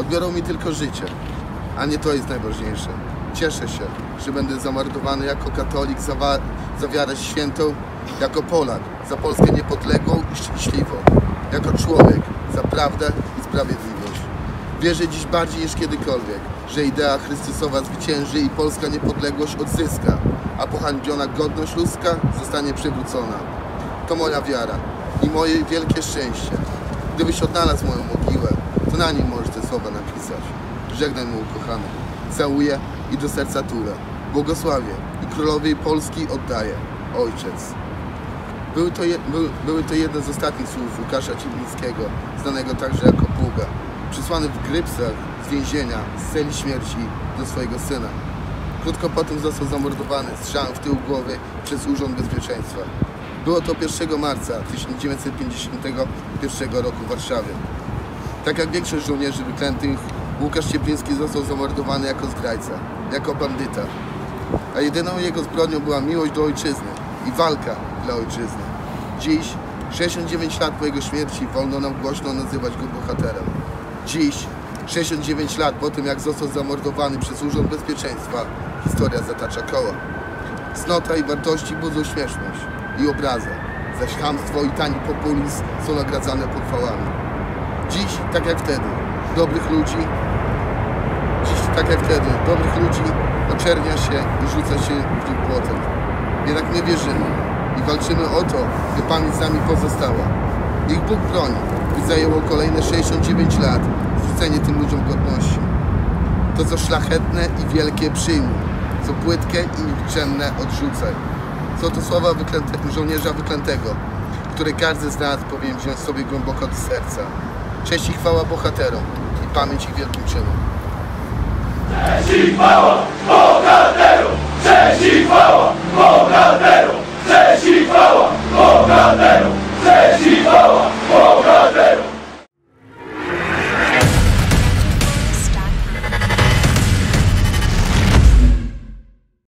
Odbiorą mi tylko życie, a nie to jest najważniejsze. Cieszę się, że będę zamordowany jako katolik za, za wiarę świętą, jako Polak za Polskę niepodległą i szczęśliwą, jako człowiek za prawdę i sprawiedliwość. Wierzę dziś bardziej niż kiedykolwiek, że idea Chrystusowa zwycięży i polska niepodległość odzyska, a pohańbiona godność ludzka zostanie przywrócona. To moja wiara i moje wielkie szczęście. Gdybyś odnalazł moją mogiłę, to na nim możesz te słowa napisać. Żegnaj mój ukochany. Całuję i do serca tulę. Błogosławię i królowej Polski oddaję. Ojciec. Były to, je, były, były to jedne z ostatnich słów Łukasza Ciblińskiego, znanego także jako Puga, przysłany w Grypsach z więzienia, z celi śmierci do swojego syna. Krótko potem został zamordowany strzałem w tył głowy przez Urząd Bezpieczeństwa. Było to 1 marca 1951 roku w Warszawie. Tak jak większość żołnierzy wyklętych, Łukasz Ciepliński został zamordowany jako zdrajca, jako bandyta. A jedyną jego zbrodnią była miłość do ojczyzny i walka dla ojczyzny. Dziś, 69 lat po jego śmierci, wolno nam głośno nazywać go bohaterem. Dziś, 69 lat po tym, jak został zamordowany przez Urząd Bezpieczeństwa, historia zatacza koło. Cnota i wartości budzą śmieszność i obrazę, zaś chamstwo i tani populizm są nagradzane pochwałami. Dziś, tak jak wtedy, dobrych ludzi, dziś, tak jak wtedy, dobrych ludzi oczernia się i rzuca się w nich płotem. Jednak my wierzymy i walczymy o to, by pamięć z nami pozostała. Ich Bóg broni, by zajęło kolejne 69 lat zwrócenie tym ludziom godności. To, co szlachetne i wielkie przyjmuj, co płytkie i nikczemne odrzucaj. Są to słowa wyklęte, żołnierza wyklętego, które każdy z nas powinien wziąć sobie głęboko do serca. Cześć i chwała bohaterom i pamięć ich wielkim czynom. Cześć i chwała bohaterom! Cześć